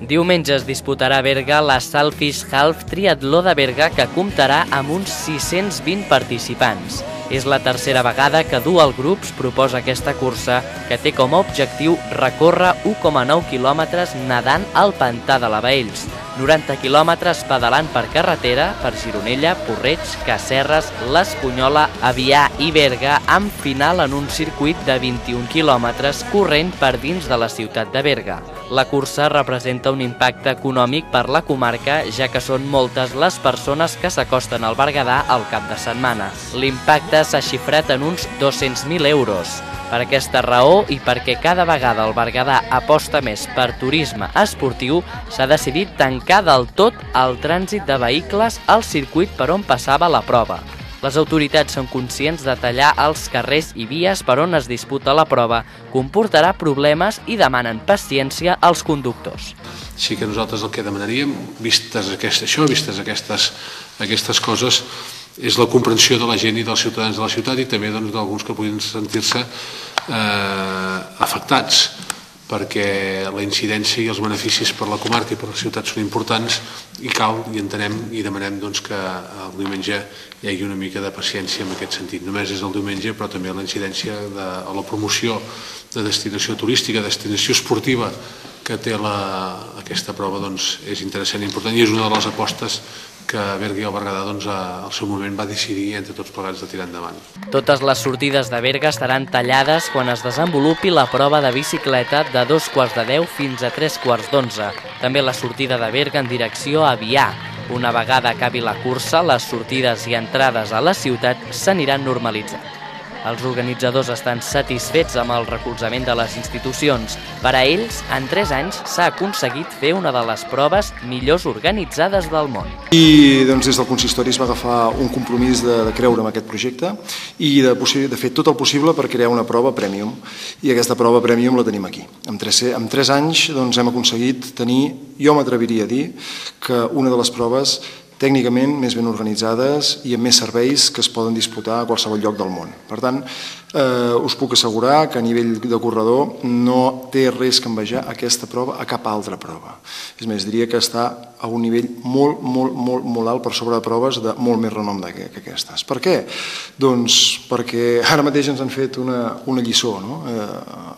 Diumenge es disputarà a Berga la Salfish Half Triatló de Berga que comptarà amb uns 620 participants. És la tercera vegada que Dual Groups proposa aquesta cursa que té com a objectiu recórrer 1,9 quilòmetres nedant al pantà de la Baells, 90 quilòmetres pedalant per carretera per Gironella, Porreig, Casserres, l'Espunyola, Avià i Berga, amb final en un circuit de 21 quilòmetres corrent per dins de la ciutat de Berga. La cursa representa un impacte econòmic per la comarca, ja que són moltes les persones que s'acosten al Berguedà al cap de setmana. L'impacte s'ha xifrat en uns 200.000 euros. Per aquesta raó i perquè cada vegada el Berguedà aposta més per turisme esportiu, s'ha decidit tancar del tot el trànsit de vehicles al circuit per on passava la prova. Les autoritats són conscients de tallar els carrers i vies per on es disputa la prova comportarà problemes i demanen paciència als conductors. Sí que nosaltres el que demanaríem, vistes aquest, això, vistes aquestes, aquestes coses, és la comprensió de la gent i dels ciutadans de la ciutat i també doncs, d'alguns que puguin sentir-se eh, afectats perquè la incidència i els beneficis per la comarca i per la ciutat són importants i cal i entenem i demanem doncs, que el diumenge hi hagi una mica de paciència en aquest sentit. Només és el diumenge però també la incidència de a la promoció de destinació turística, destinació esportiva que té la, aquesta prova doncs, és interessant i important i és una de les apostes que Berga i el Berguedà doncs, al seu moment va decidir entre tots plegats de tirar endavant. Totes les sortides de Berga estaran tallades quan es desenvolupi la prova de bicicleta de dos quarts de deu fins a tres quarts d'onze. També la sortida de Berga en direcció a Vià. Una vegada acabi la cursa, les sortides i entrades a la ciutat s'aniran normalitzant. Els organitzadors estan satisfets amb el recolzament de les institucions. Per a ells, en 3 anys s'ha aconseguit fer una de les proves millors organitzades del món. I doncs, des del consistori es va agafar un compromís de, de creure en aquest projecte i de, de fer tot el possible per crear una prova premium. I aquesta prova premium la tenim aquí. En 3, en 3 anys doncs, hem aconseguit tenir, jo m'atreviria a dir, que una de les proves tècnicament més ben organitzades i amb més serveis que es poden disputar a qualsevol lloc del món. Per tant, eh, us puc assegurar que a nivell de corredor no té res que envejar aquesta prova a cap altra prova. És més, diria que està a un nivell molt, molt, molt, molt alt per sobre de proves de molt més renom que, que aquestes. Per què? Doncs perquè ara mateix ens han fet una, una lliçó. No? Eh,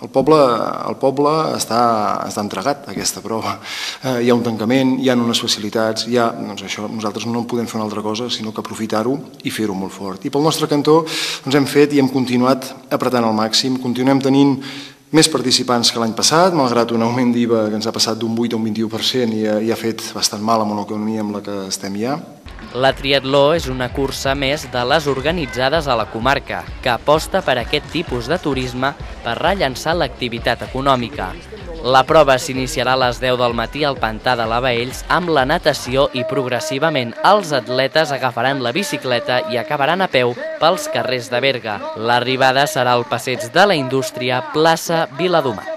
el, poble, el poble està, està entregat a aquesta prova. Eh, hi ha un tancament, hi ha unes facilitats, hi ha, doncs això, nosaltres no podem fer una altra cosa sinó que aprofitar-ho i fer-ho molt fort. I pel nostre cantó doncs hem fet i hem continuat apretant al màxim. Continuem tenint més participants que l'any passat, malgrat un augment d'IVA que ens ha passat d'un 8 a un 21% i ha, ha fet bastant mal amb una economia amb la que estem ja. La triatló és una cursa més de les organitzades a la comarca, que aposta per aquest tipus de turisme per rellençar l'activitat econòmica. La prova s'iniciarà a les 10 del matí al Pantà de la Baells amb la natació i progressivament els atletes agafaran la bicicleta i acabaran a peu pels carrers de Berga. L'arribada serà al passeig de la Indústria, plaça Viladomat.